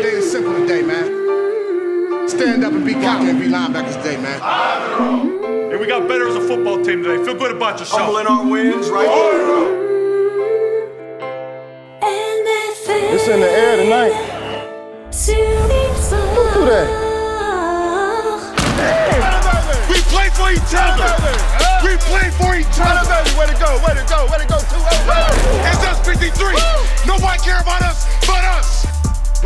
Game day is simple today, man. Stand up and be confident and be linebackers today, man. And we got better as a football team today. Feel good about yourself. Humbling our wins, right? It's in the air tonight. Who do that? We play for each other. We play for each other. Way to go, way to go, way to go, 2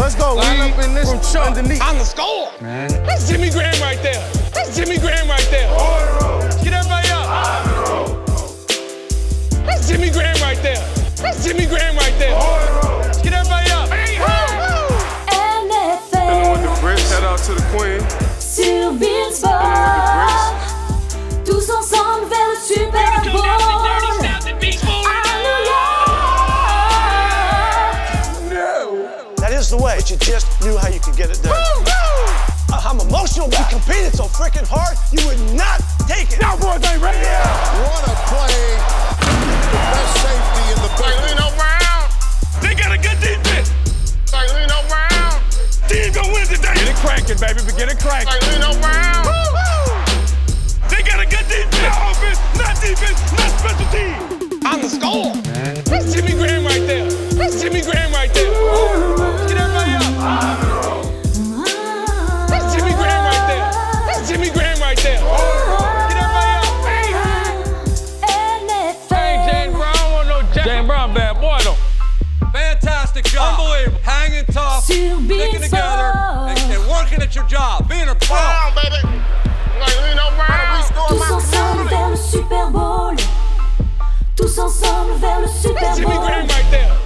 Let's go. Line Weed up in this from truck. underneath. I'm the score. Man. That's Jimmy Graham right there. That's Jimmy Graham right there. Get everybody up. That's Jimmy Graham right there. That's Jimmy Graham right there. Get everybody up. Dealing with the Brits, shout out to the Queen. Sur beIN SPORTS, That is the way, but you just knew how you could get it done. Uh, I'm emotional. You competed so freaking hard, you would not take it. Now, boys ain't ready. What a play. The best safety in the business. around. They got a good defense. Lean around. Team gonna win today. Get it cracking, baby. but Get it cracking. Lean around. Fantastic job. Unbelievable. Hanging tough, Sur sticking together, and, and working at your job, being a pro. baby. Like, lean around. tous ensemble vers le Super Bowl. Tous ensemble vers le Super That's Jimmy Graham right there.